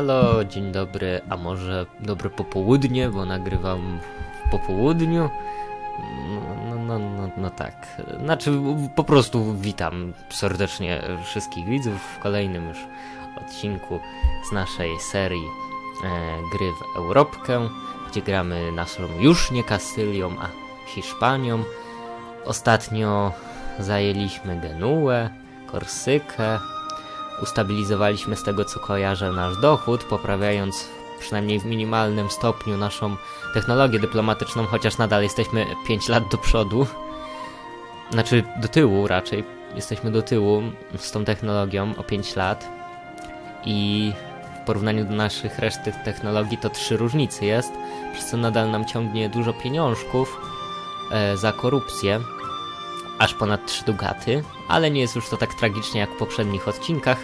Halo, dzień dobry, a może dobre popołudnie, bo nagrywam w popołudniu. No, no, no, no, tak. Znaczy, po prostu witam serdecznie wszystkich widzów w kolejnym już odcinku z naszej serii e, gry w Europkę, gdzie gramy naszą już nie Kastylią, a Hiszpanią. Ostatnio zajęliśmy Genuę, Korsykę, ustabilizowaliśmy z tego co kojarzę nasz dochód, poprawiając przynajmniej w minimalnym stopniu naszą technologię dyplomatyczną, chociaż nadal jesteśmy 5 lat do przodu. Znaczy do tyłu raczej. Jesteśmy do tyłu z tą technologią o 5 lat. I w porównaniu do naszych reszty technologii to trzy różnicy jest, przez co nadal nam ciągnie dużo pieniążków e, za korupcję aż ponad 3 dugaty, ale nie jest już to tak tragicznie jak w poprzednich odcinkach.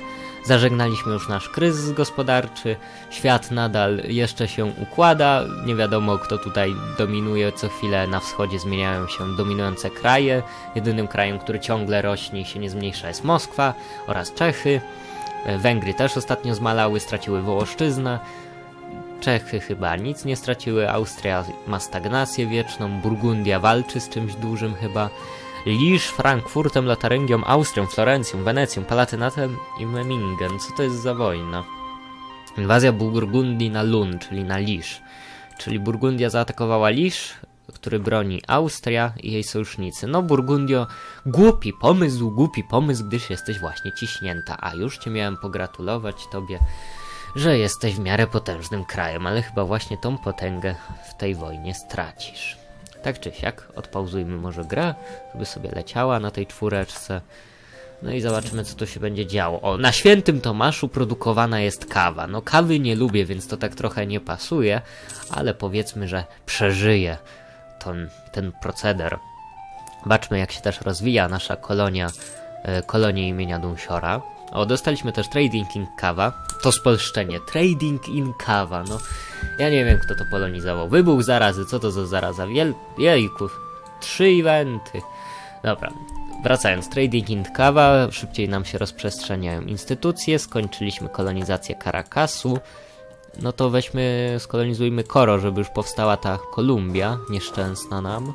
Zażegnaliśmy już nasz kryzys gospodarczy, świat nadal jeszcze się układa, nie wiadomo kto tutaj dominuje, co chwilę na wschodzie zmieniają się dominujące kraje. Jedynym krajem, który ciągle rośnie i się nie zmniejsza jest Moskwa oraz Czechy. Węgry też ostatnio zmalały, straciły Wołoszczyznę. Czechy chyba nic nie straciły, Austria ma stagnację wieczną, Burgundia walczy z czymś dużym chyba. Lisz, Frankfurtem, Lotaryngiem, Austrią, Florencją, Wenecją, Palatynatem i Memmingen. Co to jest za wojna? Inwazja Burgundii na Lun, czyli na Lisz. Czyli Burgundia zaatakowała Lisz, który broni Austria i jej sojusznicy. No Burgundio, głupi pomysł, głupi pomysł, gdyż jesteś właśnie ciśnięta. A już cię miałem pogratulować tobie, że jesteś w miarę potężnym krajem, ale chyba właśnie tą potęgę w tej wojnie stracisz. Tak czy siak, odpauzujmy może grę, żeby sobie leciała na tej czwóreczce. No i zobaczymy, co tu się będzie działo. O, na świętym Tomaszu produkowana jest kawa. No kawy nie lubię, więc to tak trochę nie pasuje, ale powiedzmy, że przeżyje ten, ten proceder. Zobaczmy, jak się też rozwija nasza kolonia, e, kolonia imienia Dunsiora. O, dostaliśmy też Trading in Kawa. To spolszczenie. Trading in Kawa. No, ja nie wiem, kto to polonizował. Wybuch zarazy. Co to za zaraza? Wiel... Trzy eventy. Dobra. Wracając. Trading in Kawa. Szybciej nam się rozprzestrzeniają instytucje. Skończyliśmy kolonizację Caracasu. No to weźmy, skolonizujmy Koro, żeby już powstała ta Kolumbia. Nieszczęsna nam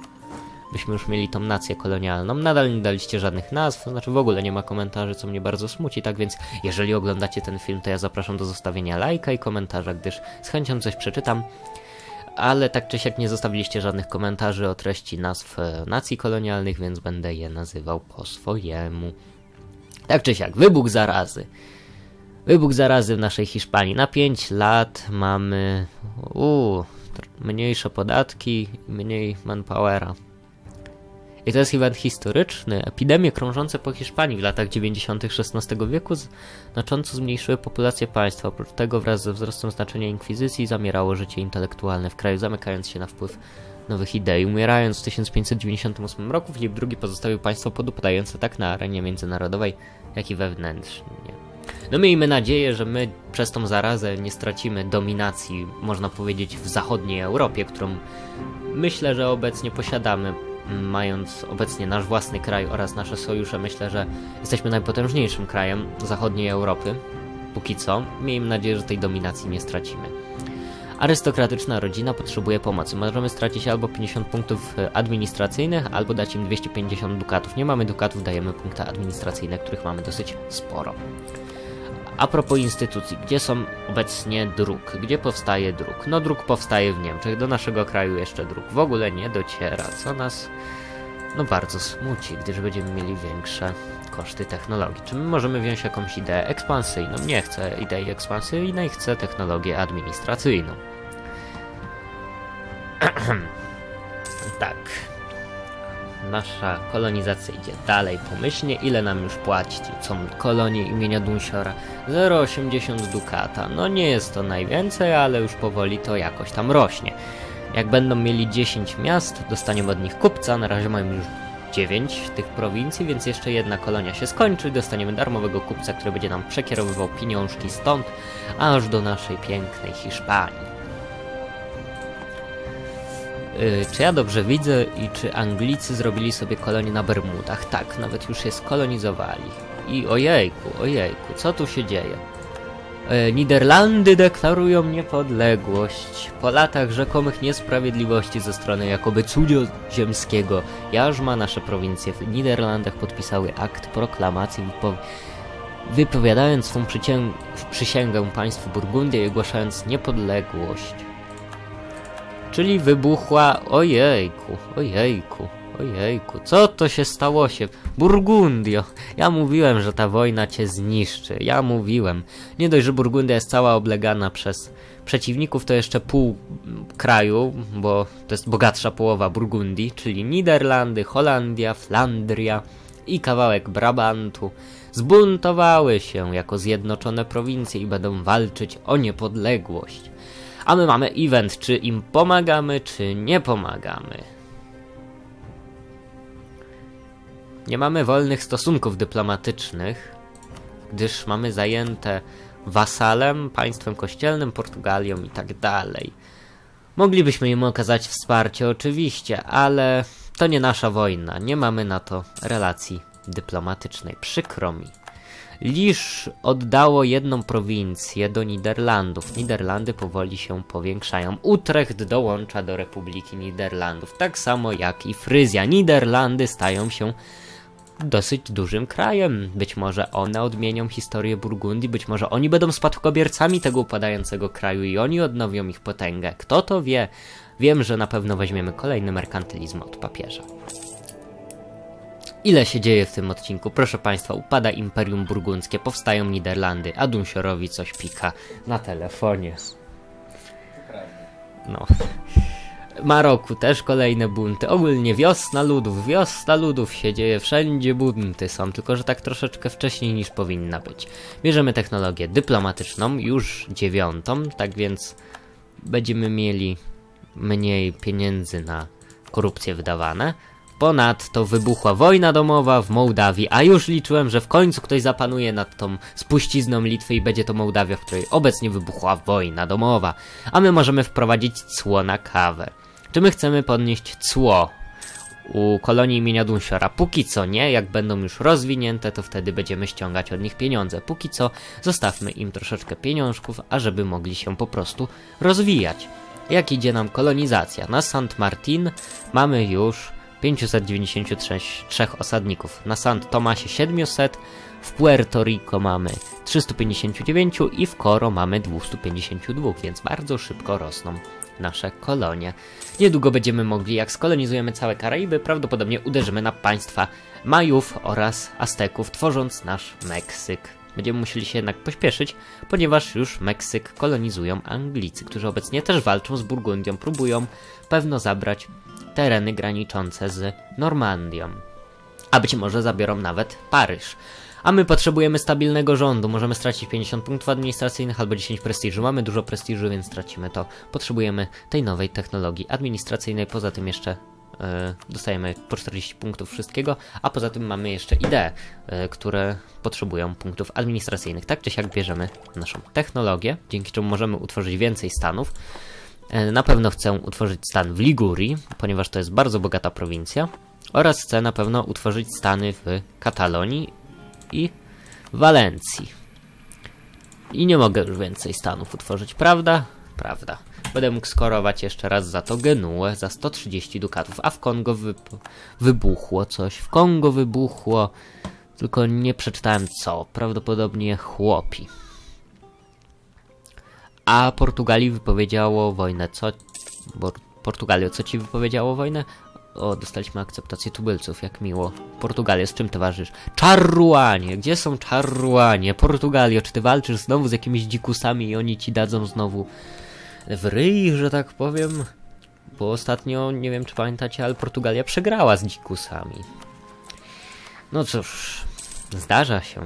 byśmy już mieli tą nację kolonialną. Nadal nie daliście żadnych nazw, znaczy w ogóle nie ma komentarzy, co mnie bardzo smuci, tak więc jeżeli oglądacie ten film, to ja zapraszam do zostawienia lajka i komentarza, gdyż z chęcią coś przeczytam. Ale tak czy siak nie zostawiliście żadnych komentarzy o treści nazw e, nacji kolonialnych, więc będę je nazywał po swojemu. Tak czy siak, wybuch zarazy. Wybuch zarazy w naszej Hiszpanii. Na 5 lat mamy uu, mniejsze podatki, mniej manpowera. I to jest event historyczny. Epidemie krążące po Hiszpanii w latach 90. XVI wieku znacząco zmniejszyły populację państwa. Oprócz tego wraz ze wzrostem znaczenia inkwizycji zamierało życie intelektualne w kraju, zamykając się na wpływ nowych idei. Umierając w 1598 roku Filip II pozostawił państwo podupadające tak na arenie międzynarodowej, jak i wewnętrznie. No miejmy nadzieję, że my przez tą zarazę nie stracimy dominacji, można powiedzieć, w zachodniej Europie, którą myślę, że obecnie posiadamy mając obecnie nasz własny kraj oraz nasze sojusze, myślę, że jesteśmy najpotężniejszym krajem zachodniej Europy. Póki co, miejmy nadzieję, że tej dominacji nie stracimy. Arystokratyczna rodzina potrzebuje pomocy. Możemy stracić albo 50 punktów administracyjnych, albo dać im 250 dukatów. Nie mamy dukatów, dajemy punkty administracyjne, których mamy dosyć sporo. A propos instytucji, gdzie są obecnie druk? Gdzie powstaje druk? No druk powstaje w Niemczech, do naszego kraju jeszcze druk w ogóle nie dociera, co nas no bardzo smuci, gdyż będziemy mieli większe koszty technologii. Czy my możemy wziąć jakąś ideę ekspansyjną? Nie chcę idei ekspansyjnej, chcę technologię administracyjną. tak, nasza kolonizacja idzie dalej pomyślnie. Ile nam już płacić? Są kolonie imienia Dunsiora? 0,80 dukata. No nie jest to najwięcej, ale już powoli to jakoś tam rośnie. Jak będą mieli 10 miast, dostaniemy od nich kupca. Na razie mają już 9 tych prowincji, więc jeszcze jedna kolonia się skończy. Dostaniemy darmowego kupca, który będzie nam przekierowywał pieniążki stąd, aż do naszej pięknej Hiszpanii. Yy, czy ja dobrze widzę i czy Anglicy zrobili sobie kolonię na Bermudach? Tak, nawet już je skolonizowali. I ojejku, ojejku, co tu się dzieje? E, Niderlandy deklarują niepodległość. Po latach rzekomych niesprawiedliwości ze strony jakoby cudzoziemskiego jarzma nasze prowincje w Niderlandach podpisały akt proklamacji wypo wypowiadając swą przysięg przysięgę państwu Burgundię i ogłaszając niepodległość. Czyli wybuchła... Ojejku, ojejku, ojejku, co to się stało się? Burgundio! Ja mówiłem, że ta wojna cię zniszczy. Ja mówiłem. Nie dość, że Burgundia jest cała oblegana przez przeciwników, to jeszcze pół kraju, bo to jest bogatsza połowa Burgundii, czyli Niderlandy, Holandia, Flandria i kawałek Brabantu zbuntowały się jako zjednoczone prowincje i będą walczyć o niepodległość. A my mamy event, czy im pomagamy, czy nie pomagamy. Nie mamy wolnych stosunków dyplomatycznych, gdyż mamy zajęte wasalem, państwem kościelnym, Portugalią i tak dalej. Moglibyśmy im okazać wsparcie oczywiście, ale to nie nasza wojna, nie mamy na to relacji dyplomatycznej. Przykro mi. Lisz oddało jedną prowincję do Niderlandów. Niderlandy powoli się powiększają. Utrecht dołącza do Republiki Niderlandów, tak samo jak i Fryzja. Niderlandy stają się dosyć dużym krajem. Być może one odmienią historię Burgundii, być może oni będą spadkobiercami tego upadającego kraju i oni odnowią ich potęgę. Kto to wie? Wiem, że na pewno weźmiemy kolejny merkantylizm od papieża. Ile się dzieje w tym odcinku? Proszę Państwa, upada Imperium Burgundzkie, powstają Niderlandy, a Dunsiorowi coś pika na telefonie. No. Maroku też kolejne bunty. Ogólnie wiosna ludów, wiosna ludów się dzieje, wszędzie bunty są, tylko że tak troszeczkę wcześniej niż powinna być. Bierzemy technologię dyplomatyczną, już dziewiątą, tak więc będziemy mieli mniej pieniędzy na korupcję wydawane. Ponadto wybuchła wojna domowa w Mołdawii, a już liczyłem, że w końcu ktoś zapanuje nad tą spuścizną Litwy i będzie to Mołdawia, w której obecnie wybuchła wojna domowa. A my możemy wprowadzić cło na kawę. Czy my chcemy podnieść cło u kolonii imienia Dunsiora? Póki co nie, jak będą już rozwinięte, to wtedy będziemy ściągać od nich pieniądze. Póki co zostawmy im troszeczkę pieniążków, ażeby mogli się po prostu rozwijać. Jak idzie nam kolonizacja? Na St. Martin mamy już 593 osadników. Na St. Tomasie 700, w Puerto Rico mamy 359 i w Coro mamy 252, więc bardzo szybko rosną nasze kolonie. Niedługo będziemy mogli, jak skolonizujemy całe Karaiby, prawdopodobnie uderzymy na państwa Majów oraz Azteków, tworząc nasz Meksyk. Będziemy musieli się jednak pośpieszyć, ponieważ już Meksyk kolonizują Anglicy, którzy obecnie też walczą z Burgundią, próbują pewno zabrać tereny graniczące z Normandią. A być może zabiorą nawet Paryż. A my potrzebujemy stabilnego rządu. Możemy stracić 50 punktów administracyjnych albo 10 prestiżu. Mamy dużo prestiżu, więc stracimy to. Potrzebujemy tej nowej technologii administracyjnej. Poza tym jeszcze dostajemy po 40 punktów wszystkiego, a poza tym mamy jeszcze idee, które potrzebują punktów administracyjnych. Tak czy siak bierzemy naszą technologię, dzięki czemu możemy utworzyć więcej stanów. E, na pewno chcę utworzyć stan w Ligurii, ponieważ to jest bardzo bogata prowincja. Oraz chcę na pewno utworzyć stany w Katalonii i Walencji. I nie mogę już więcej stanów utworzyć, prawda? Prawda. Będę mógł skorować jeszcze raz za to Genuę za 130 dukatów, a w Kongo wybuchło coś. W Kongo wybuchło, tylko nie przeczytałem co. Prawdopodobnie chłopi. A Portugalii wypowiedziało wojnę. Co? Bo Portugalio, co ci wypowiedziało wojnę? O, dostaliśmy akceptację tubylców, jak miło. Portugalia, z czym towarzysz? Czarruanie! Gdzie są czarruanie? Portugalio, czy ty walczysz znowu z jakimiś dzikusami i oni ci dadzą znowu w ryj, że tak powiem? Bo ostatnio, nie wiem czy pamiętacie, ale Portugalia przegrała z dzikusami. No cóż, zdarza się.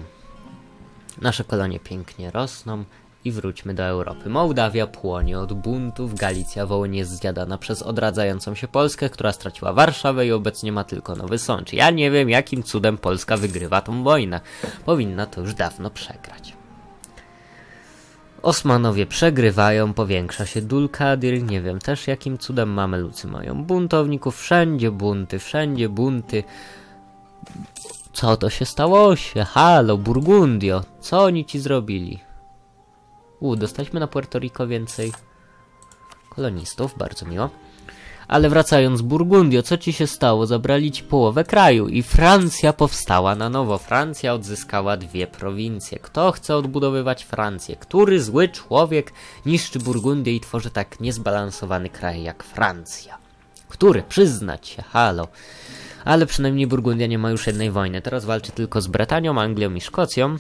Nasze kolonie pięknie rosną, i wróćmy do Europy. Mołdawia płonie od buntów, Galicja wołyń jest zjadana przez odradzającą się Polskę, która straciła Warszawę i obecnie ma tylko Nowy Sącz. Ja nie wiem, jakim cudem Polska wygrywa tą wojnę. Powinna to już dawno przegrać. Osmanowie przegrywają, powiększa się Dulkadir, nie wiem też jakim cudem Mamelucy mają buntowników, wszędzie bunty, wszędzie bunty. Co to się stało się? Halo, Burgundio, co oni ci zrobili? U, dostaliśmy na Puerto Rico więcej kolonistów, bardzo miło. Ale wracając, Burgundio, co ci się stało? Zabrali ci połowę kraju i Francja powstała na nowo. Francja odzyskała dwie prowincje. Kto chce odbudowywać Francję? Który zły człowiek niszczy Burgundię i tworzy tak niezbalansowany kraj jak Francja? Który? Przyznać się, halo. Ale przynajmniej Burgundia nie ma już jednej wojny. Teraz walczy tylko z Bretanią, Anglią i Szkocją.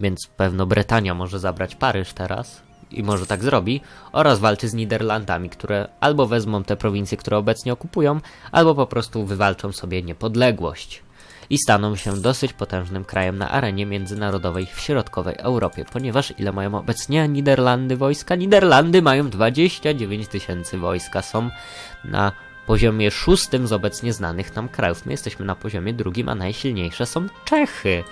Więc pewno Bretania może zabrać Paryż teraz i może tak zrobi, oraz walczy z Niderlandami, które albo wezmą te prowincje, które obecnie okupują, albo po prostu wywalczą sobie niepodległość i staną się dosyć potężnym krajem na arenie międzynarodowej w środkowej Europie, ponieważ ile mają obecnie Niderlandy wojska? Niderlandy mają 29 tysięcy wojska, są na poziomie szóstym z obecnie znanych nam krajów. My jesteśmy na poziomie drugim, a najsilniejsze są Czechy.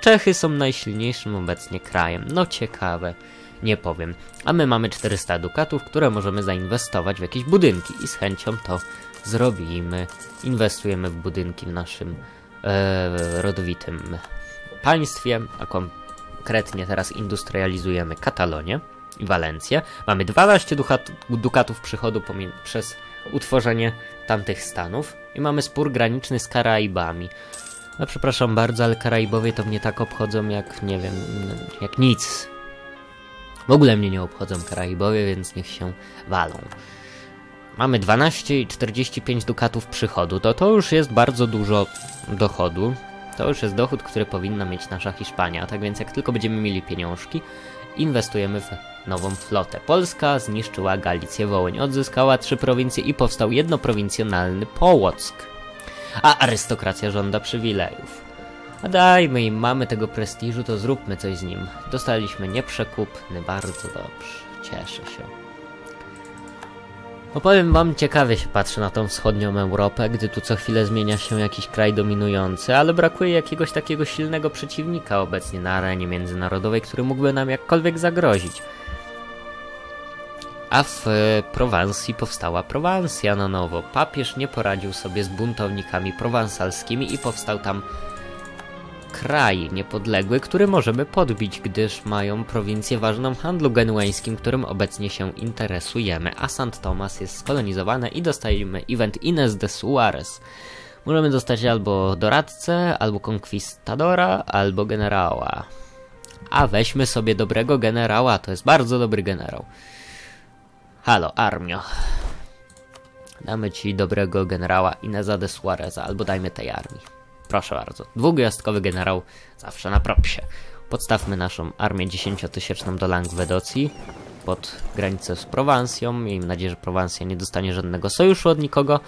Czechy są najsilniejszym obecnie krajem. No ciekawe nie powiem. A my mamy 400 dukatów, które możemy zainwestować w jakieś budynki i z chęcią to zrobimy. Inwestujemy w budynki w naszym e, rodowitym państwie, a konkretnie teraz industrializujemy Katalonię i Walencję. Mamy 12 dukatów przychodu przez utworzenie tamtych stanów i mamy spór graniczny z Karaibami. No przepraszam bardzo, ale Karaibowie to mnie tak obchodzą jak, nie wiem, jak nic. W ogóle mnie nie obchodzą Karaibowie, więc niech się walą. Mamy 12 i 45 dukatów przychodu, to to już jest bardzo dużo dochodu. To już jest dochód, który powinna mieć nasza Hiszpania. Tak więc jak tylko będziemy mieli pieniążki, inwestujemy w nową flotę. Polska zniszczyła Galicję Wołyń, odzyskała trzy prowincje i powstał jednoprowincjonalny Połock. A arystokracja żąda przywilejów. A dajmy im, mamy tego prestiżu, to zróbmy coś z nim. Dostaliśmy nieprzekupny, bardzo dobrze. Cieszę się. Opowiem wam, ciekawie się patrzy na tą wschodnią Europę, gdy tu co chwilę zmienia się jakiś kraj dominujący, ale brakuje jakiegoś takiego silnego przeciwnika obecnie na arenie międzynarodowej, który mógłby nam jakkolwiek zagrozić. A w Prowansji powstała Prowansja na nowo. Papież nie poradził sobie z buntownikami prowansalskimi i powstał tam kraj niepodległy, który możemy podbić, gdyż mają prowincję ważną w handlu genueńskim, którym obecnie się interesujemy, a St. Thomas jest skolonizowane i dostajemy event Ines de Suarez. Możemy dostać albo doradcę, albo konkwistadora, albo generała. A weźmy sobie dobrego generała, to jest bardzo dobry generał. Halo, armio. Damy ci dobrego generała Ineza de Suareza, albo dajmy tej armii. Proszę bardzo. Dwugwiazdkowy generał zawsze na propsie. Podstawmy naszą armię 10-tysięczną do Langwedocji pod granicę z Prowansją. Miejmy nadzieję, że Prowansja nie dostanie żadnego sojuszu od nikogo.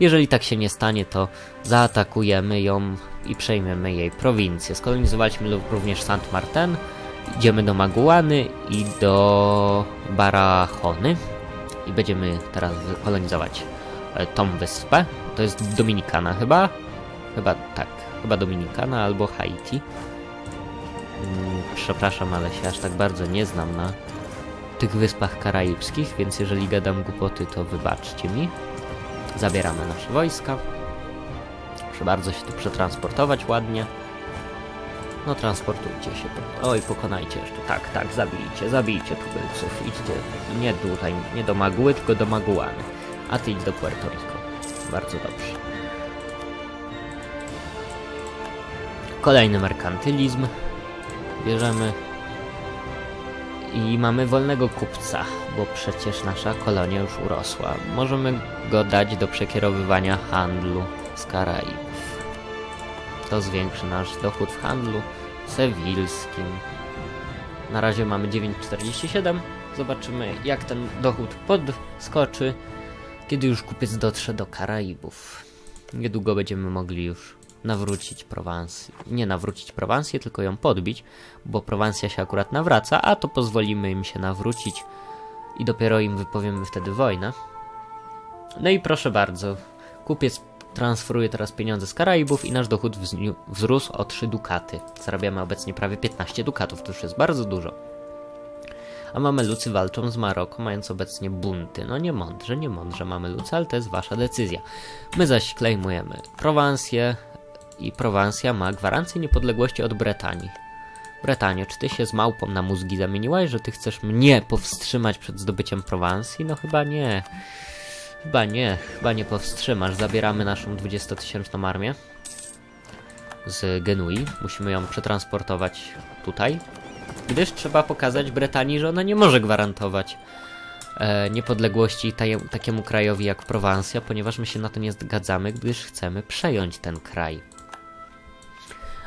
Jeżeli tak się nie stanie, to zaatakujemy ją i przejmiemy jej prowincję. Skolonizowaliśmy również Saint-Martin. Idziemy do Maguany i do Barahony. I będziemy teraz kolonizować e, tą wyspę. To jest Dominikana chyba. Chyba tak, chyba Dominikana albo Haiti. Mm, przepraszam, ale się aż tak bardzo nie znam na tych wyspach karaibskich, więc jeżeli gadam głupoty, to wybaczcie mi. Zabieramy nasze wojska. Proszę bardzo się tu przetransportować ładnie. No transportujcie się. Oj, pokonajcie jeszcze. Tak, tak, zabijcie, zabijcie tubylców. Idźcie nie tutaj, nie do Maguły, tylko do Maguany. A ty idź do Puerto Rico. Bardzo dobrze. Kolejny merkantylizm. Bierzemy i mamy wolnego kupca, bo przecież nasza kolonia już urosła. Możemy go dać do przekierowywania handlu z Karaibów. To zwiększy nasz dochód w handlu sewilskim. Na razie mamy 9,47. Zobaczymy jak ten dochód podskoczy, kiedy już kupiec dotrze do Karaibów. Niedługo będziemy mogli już nawrócić Prowansję. Nie nawrócić Prowansję, tylko ją podbić, bo Prowansja się akurat nawraca, a to pozwolimy im się nawrócić i dopiero im wypowiemy wtedy wojnę. No i proszę bardzo, kupiec transferuje teraz pieniądze z Karaibów i nasz dochód wzrósł o 3 dukaty. Zarabiamy obecnie prawie 15 dukatów, to już jest bardzo dużo. A Mamelucy walczą z Maroko, mając obecnie bunty. No nie mądrze, nie mądrze Mamelucy, ale to jest wasza decyzja. My zaś klejmujemy Prowansję, i Prowansja ma gwarancję niepodległości od Bretanii. Bretanie, czy ty się z małpą na mózgi zamieniłaś, że ty chcesz mnie powstrzymać przed zdobyciem Prowansji? No chyba nie. Chyba nie, chyba nie powstrzymasz. Zabieramy naszą 20-tysięczną armię z Genui. Musimy ją przetransportować tutaj, gdyż trzeba pokazać Bretanii, że ona nie może gwarantować e, niepodległości takiemu krajowi jak Prowansja, ponieważ my się na to nie zgadzamy, gdyż chcemy przejąć ten kraj.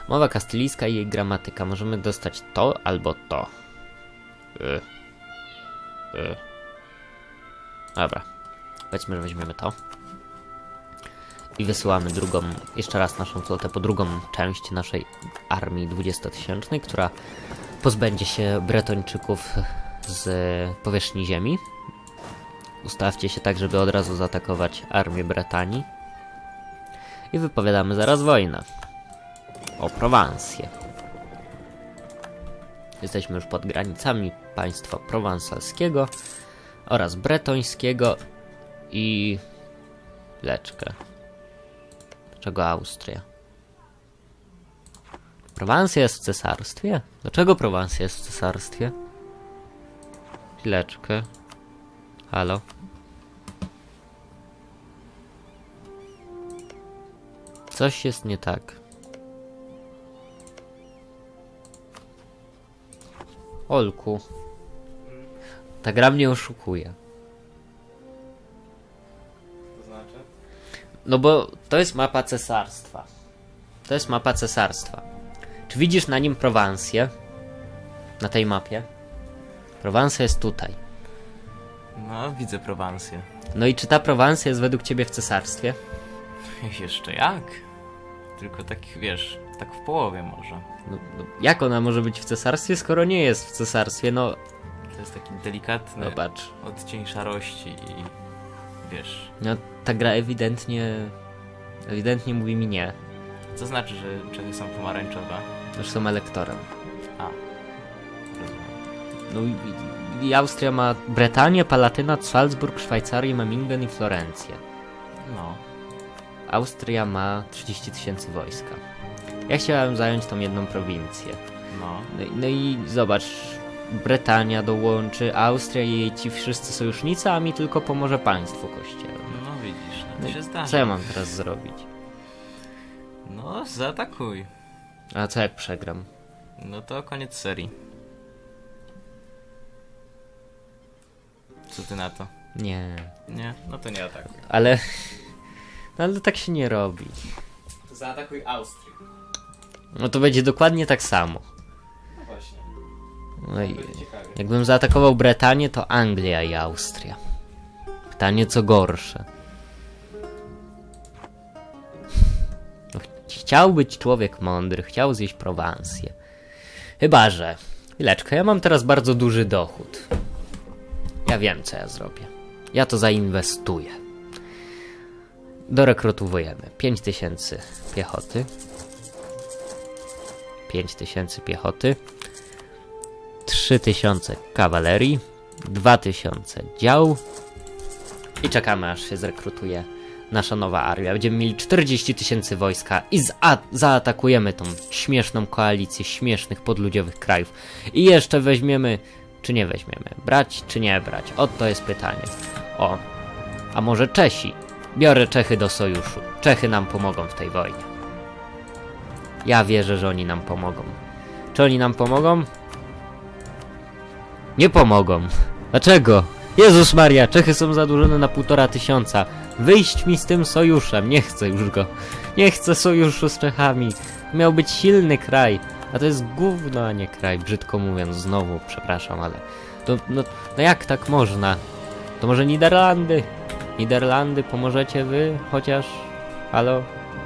Mowa kastylijska i jej gramatyka. Możemy dostać to albo to. Y. Y. Dobra. Powiedzmy, że weźmiemy to. I wysyłamy drugą, jeszcze raz naszą flotę po drugą część naszej armii 20-tysięcznej, która pozbędzie się Bretończyków z powierzchni ziemi. Ustawcie się tak, żeby od razu zaatakować armię Bretanii. I wypowiadamy zaraz wojnę. O Prowansję. Jesteśmy już pod granicami państwa prowansalskiego oraz bretońskiego i Leczkę. Dlaczego Austria? Prowansja jest w cesarstwie? Dlaczego Prowansja jest w cesarstwie? Chwileczkę. Halo? Coś jest nie tak. Olku. Ta gra mnie oszukuje. To znaczy? No bo to jest mapa cesarstwa. To jest mapa cesarstwa. Czy widzisz na nim Prowansję? Na tej mapie? Prowansja jest tutaj. No, widzę Prowansję. No i czy ta Prowansja jest według ciebie w cesarstwie? Jeszcze jak? Tylko tak, wiesz, tak w połowie może. No, no, jak ona może być w cesarstwie, skoro nie jest w cesarstwie? No, To jest taki delikatny zobacz. odcień szarości i wiesz. No, ta gra ewidentnie... Ewidentnie mówi mi nie. Co znaczy, że Czechy są pomarańczowe? Już są elektorem. A, rozumiem. No i, i Austria ma Bretanię, Palatynat, Salzburg, Szwajcarię, Memmingen i Florencję. No, Austria ma 30 tysięcy wojska. Ja chciałem zająć tą jedną prowincję. no. No, i- no i zobacz, Bretania dołączy, Austria i jej ci wszyscy sojusznicy, a mi tylko pomoże państwo kościelne. No widzisz, no No to się zdarza. co ja mam teraz zrobić? No, zaatakuj. A co jak przegram? No to koniec serii. Co ty na to? Nie. Nie? No to nie atakuj. Ale... No ale tak się nie robi. Zaatakuj Austrię. No to będzie dokładnie tak samo. No właśnie, No i... Jakbym zaatakował Bretanię, to Anglia i Austria. Pytanie, co gorsze. No, ch- chciał być człowiek mądry, chciał zjeść Prowansję. Chyba, że... Chwileczkę, ja mam teraz bardzo duży dochód. Ja wiem, co ja zrobię. Ja to zainwestuję. Dorekrutowujemy 5000 piechoty. 5000 piechoty. 3000 kawalerii, 2000 dział i czekamy aż się zrekrutuje nasza nowa armia. Będziemy mieli 40 tysięcy wojska i za zaatakujemy tą śmieszną koalicję śmiesznych podludziowych krajów. I jeszcze weźmiemy, czy nie weźmiemy, brać czy nie brać? Oto jest pytanie. O, a może Czesi? Biorę Czechy do sojuszu. Czechy nam pomogą w tej wojnie. Ja wierzę, że oni nam pomogą. Czy oni nam pomogą? Nie pomogą. Dlaczego? Jezus Maria, Czechy są zadłużone na półtora tysiąca. Wyjść mi z tym sojuszem, nie chcę już go. Nie chcę sojuszu z Czechami. Miał być silny kraj, a to jest gówno, a nie kraj, brzydko mówiąc, znowu, przepraszam, ale... To, no, no jak tak można? To może Niderlandy? Niderlandy, pomożecie wy chociaż? Halo?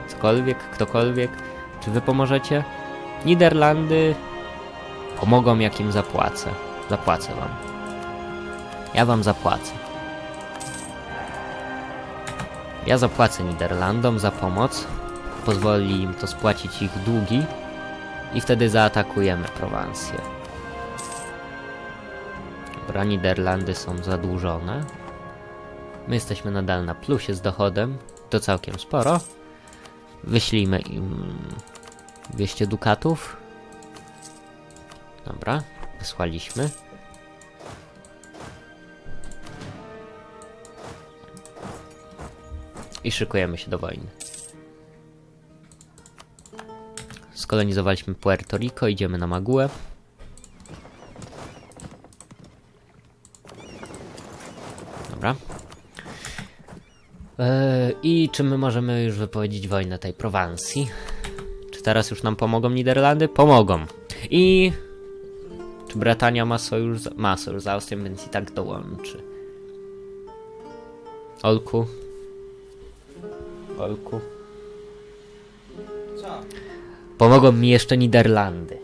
Cokolwiek, ktokolwiek? Czy wy pomożecie? Niderlandy pomogą jak im zapłacę. Zapłacę wam. Ja wam zapłacę. Ja zapłacę Niderlandom za pomoc. Pozwoli im to spłacić ich długi. I wtedy zaatakujemy Prowansję. Dobra, Niderlandy są zadłużone. My jesteśmy nadal na plusie z dochodem. To całkiem sporo. Wyślijmy im 200 dukatów. Dobra, wysłaliśmy. I szykujemy się do wojny. Skolonizowaliśmy Puerto Rico, idziemy na Maguę. Dobra. Eee, I czy my możemy już wypowiedzieć wojnę tej Prowansji? Czy teraz już nam pomogą Niderlandy? Pomogą. I czy Brytania ma sojusz z, ma sojusz z Austrią, więc i tak dołączy. Olku. Olku. Co? Pomogą mi jeszcze Niderlandy.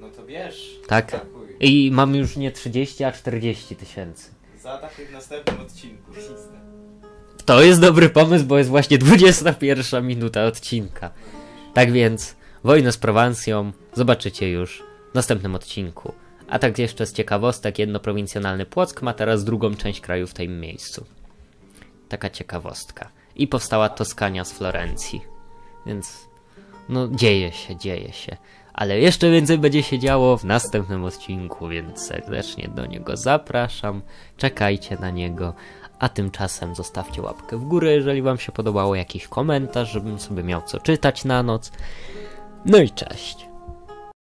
No to wiesz. Tak? Atakuj. I mam już nie 30, a 40 tysięcy. Zaatakuj w następnym odcinku. To jest dobry pomysł, bo jest właśnie 21 minuta odcinka. Tak więc, wojnę z Prowansją zobaczycie już w następnym odcinku. A tak jeszcze z ciekawostek, jednoprowincjonalny Płock ma teraz drugą część kraju w tym miejscu. Taka ciekawostka. I powstała Toskania z Florencji. Więc, no dzieje się, dzieje się. Ale jeszcze więcej będzie się działo w następnym odcinku, więc serdecznie do niego zapraszam. Czekajcie na niego. A tymczasem zostawcie łapkę w górę, jeżeli Wam się podobało, jakiś komentarz, żebym sobie miał co czytać na noc. No i cześć.